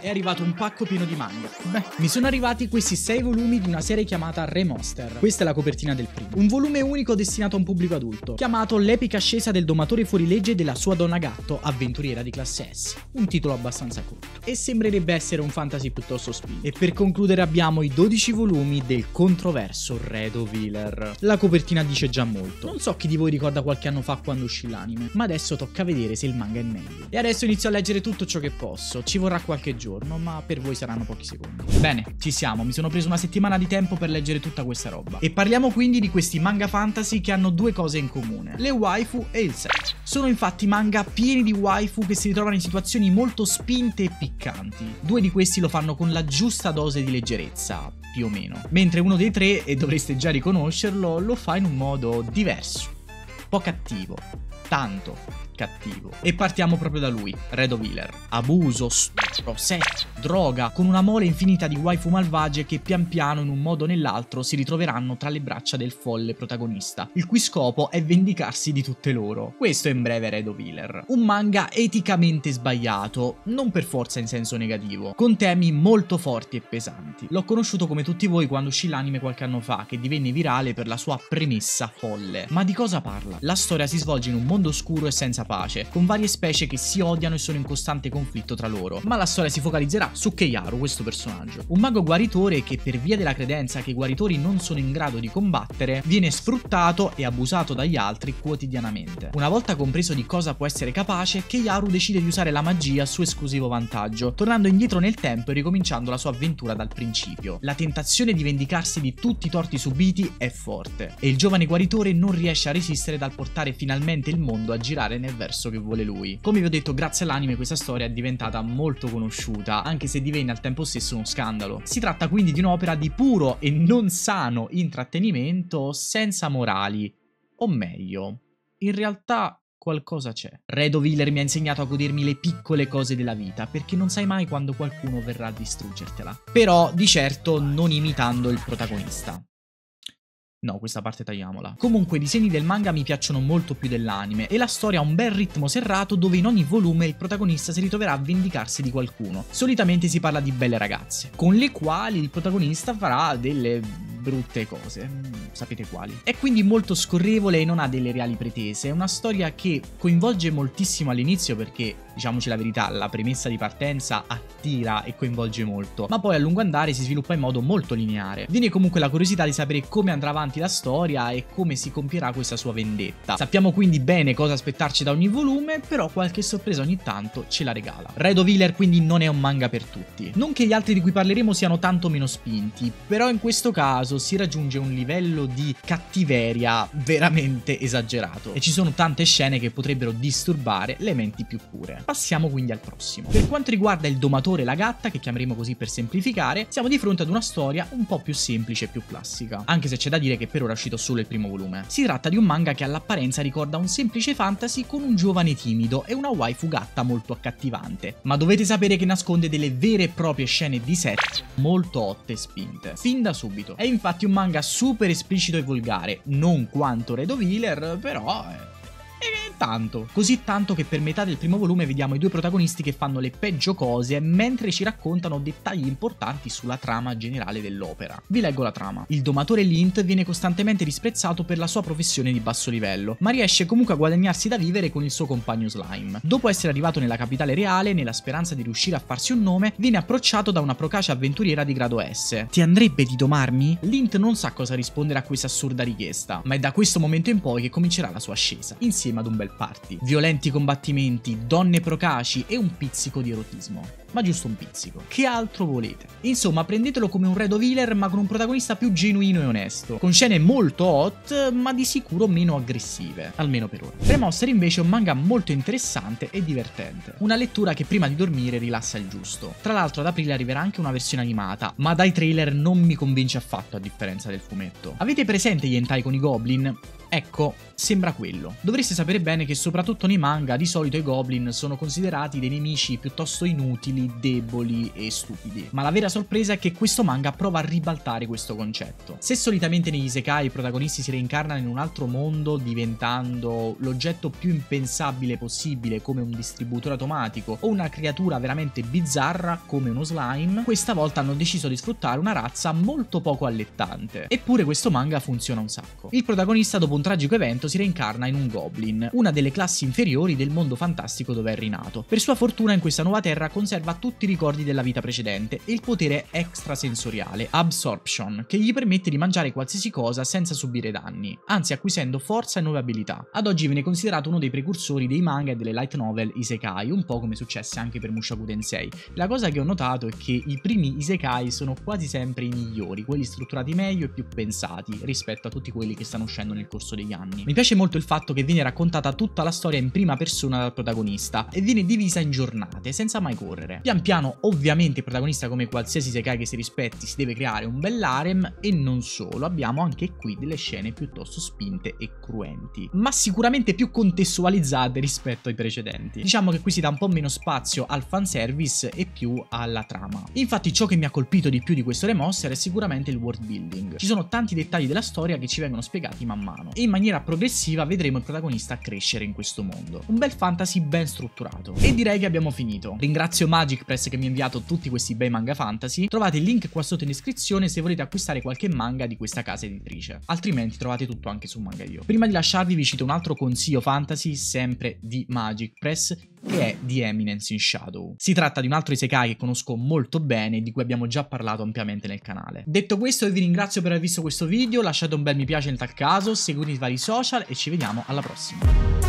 è arrivato un pacco pieno di manga. Beh, mi sono arrivati questi 6 volumi di una serie chiamata Remonster. Questa è la copertina del primo. Un volume unico destinato a un pubblico adulto, chiamato L'epica ascesa del domatore fuorilegge della sua donna gatto, avventuriera di classe S. Un titolo abbastanza corto. E sembrerebbe essere un fantasy piuttosto spinto. E per concludere abbiamo i 12 volumi del controverso Red Wheeler. La copertina dice già molto. Non so chi di voi ricorda qualche anno fa quando uscì l'anime, ma adesso tocca vedere se il manga è meglio. E adesso inizio a leggere tutto ciò che posso. Ci vorrà qualche giorno, ma per voi saranno pochi secondi. Bene, ci siamo. Mi sono preso una settimana di tempo per leggere tutta questa roba. E parliamo quindi di questi manga fantasy che hanno due cose in comune: le waifu e il sesso. Sono infatti manga pieni di waifu che si ritrovano in situazioni molto spinte e piccanti. Due di questi lo fanno con la giusta dose di leggerezza, più o meno. Mentre uno dei tre, e dovreste già riconoscerlo, lo fa in un modo diverso. Un po' cattivo. Tanto cattivo. E partiamo proprio da lui, Red Wheeler. Abuso, stupro, sesso, droga, con una mole infinita di waifu malvagie che pian piano in un modo o nell'altro si ritroveranno tra le braccia del folle protagonista, il cui scopo è vendicarsi di tutte loro. Questo è in breve Red Wheeler. Un manga eticamente sbagliato, non per forza in senso negativo, con temi molto forti e pesanti. L'ho conosciuto come tutti voi quando uscì l'anime qualche anno fa, che divenne virale per la sua premessa folle. Ma di cosa parla? La storia si svolge in un mondo oscuro e senza pace, con varie specie che si odiano e sono in costante conflitto tra loro. Ma la storia si focalizzerà su Keiaru, questo personaggio. Un mago guaritore che per via della credenza che i guaritori non sono in grado di combattere, viene sfruttato e abusato dagli altri quotidianamente. Una volta compreso di cosa può essere capace, Keiaru decide di usare la magia a suo esclusivo vantaggio, tornando indietro nel tempo e ricominciando la sua avventura dal principio. La tentazione di vendicarsi di tutti i torti subiti è forte, e il giovane guaritore non riesce a resistere dal portare finalmente il mondo a girare nel verso che vuole lui. Come vi ho detto, grazie all'anime questa storia è diventata molto conosciuta, anche se divenne al tempo stesso uno scandalo. Si tratta quindi di un'opera di puro e non sano intrattenimento senza morali. O meglio, in realtà qualcosa c'è. Red Wheeler mi ha insegnato a godermi le piccole cose della vita, perché non sai mai quando qualcuno verrà a distruggertela. Però, di certo, non imitando il protagonista. No, questa parte tagliamola. Comunque i disegni del manga mi piacciono molto più dell'anime e la storia ha un bel ritmo serrato dove in ogni volume il protagonista si ritroverà a vendicarsi di qualcuno. Solitamente si parla di belle ragazze, con le quali il protagonista farà delle brutte cose, sapete quali. È quindi molto scorrevole e non ha delle reali pretese, è una storia che coinvolge moltissimo all'inizio perché, diciamoci la verità, la premessa di partenza attira e coinvolge molto, ma poi a lungo andare si sviluppa in modo molto lineare. Viene comunque la curiosità di sapere come andrà avanti la storia e come si compierà questa sua vendetta. Sappiamo quindi bene cosa aspettarci da ogni volume, però qualche sorpresa ogni tanto ce la regala. Red Wheeler quindi non è un manga per tutti. Non che gli altri di cui parleremo siano tanto meno spinti, però in questo caso caso si raggiunge un livello di cattiveria veramente esagerato e ci sono tante scene che potrebbero disturbare le menti più pure. Passiamo quindi al prossimo. Per quanto riguarda il domatore e la gatta, che chiameremo così per semplificare, siamo di fronte ad una storia un po' più semplice e più classica, anche se c'è da dire che per ora è uscito solo il primo volume. Si tratta di un manga che all'apparenza ricorda un semplice fantasy con un giovane timido e una waifu gatta molto accattivante, ma dovete sapere che nasconde delle vere e proprie scene di set molto hot e spinte. Fin da subito. È infatti un manga super esplicito e volgare, non quanto Red Wheeler, però... Eh e tanto, così tanto che per metà del primo volume vediamo i due protagonisti che fanno le peggio cose mentre ci raccontano dettagli importanti sulla trama generale dell'opera. Vi leggo la trama. Il domatore Lint viene costantemente disprezzato per la sua professione di basso livello, ma riesce comunque a guadagnarsi da vivere con il suo compagno Slime. Dopo essere arrivato nella capitale reale, nella speranza di riuscire a farsi un nome, viene approcciato da una procace avventuriera di grado S. Ti andrebbe di domarmi? Lint non sa cosa rispondere a questa assurda richiesta, ma è da questo momento in poi che comincerà la sua ascesa, insieme insieme ad un bel party. Violenti combattimenti, donne procaci e un pizzico di erotismo ma giusto un pizzico. Che altro volete? Insomma, prendetelo come un Red Wheeler ma con un protagonista più genuino e onesto, con scene molto hot, ma di sicuro meno aggressive, almeno per ora. Remonster invece è un manga molto interessante e divertente, una lettura che prima di dormire rilassa il giusto. Tra l'altro ad aprile arriverà anche una versione animata, ma dai trailer non mi convince affatto a differenza del fumetto. Avete presente gli hentai con i goblin? Ecco, sembra quello. Dovreste sapere bene che soprattutto nei manga di solito i goblin sono considerati dei nemici piuttosto inutili deboli e stupidi. Ma la vera sorpresa è che questo manga prova a ribaltare questo concetto. Se solitamente negli isekai i protagonisti si reincarnano in un altro mondo diventando l'oggetto più impensabile possibile come un distributore automatico o una creatura veramente bizzarra come uno slime, questa volta hanno deciso di sfruttare una razza molto poco allettante. Eppure questo manga funziona un sacco. Il protagonista dopo un tragico evento si reincarna in un goblin, una delle classi inferiori del mondo fantastico dove è rinato. Per sua fortuna in questa nuova terra conserva tutti i ricordi della vita precedente e il potere extrasensoriale, Absorption, che gli permette di mangiare qualsiasi cosa senza subire danni, anzi acquisendo forza e nuove abilità. Ad oggi viene considerato uno dei precursori dei manga e delle light novel isekai, un po' come successe anche per Mushoku Tensei. La cosa che ho notato è che i primi isekai sono quasi sempre i migliori, quelli strutturati meglio e più pensati rispetto a tutti quelli che stanno uscendo nel corso degli anni. Mi piace molto il fatto che viene raccontata tutta la storia in prima persona dal protagonista e viene divisa in giornate, senza mai correre. Pian piano, ovviamente, il protagonista, come qualsiasi isekai che si rispetti, si deve creare un bell'arem e non solo, abbiamo anche qui delle scene piuttosto spinte e cruenti, ma sicuramente più contestualizzate rispetto ai precedenti. Diciamo che qui si dà un po' meno spazio al fanservice e più alla trama. Infatti ciò che mi ha colpito di più di questo remaster è sicuramente il world building. Ci sono tanti dettagli della storia che ci vengono spiegati man mano e in maniera progressiva vedremo il protagonista crescere in questo mondo. Un bel fantasy ben strutturato. E direi che abbiamo finito. Ringrazio Magic Press che mi ha inviato tutti questi bei manga fantasy. Trovate il link qua sotto in descrizione se volete acquistare qualche manga di questa casa editrice. Altrimenti trovate tutto anche su Mangaio. Prima di lasciarvi vi cito un altro consiglio fantasy sempre di Magic Press che è The Eminence in Shadow. Si tratta di un altro isekai che conosco molto bene e di cui abbiamo già parlato ampiamente nel canale. Detto questo vi ringrazio per aver visto questo video, lasciate un bel mi piace in tal caso, seguite i vari social e ci vediamo alla prossima.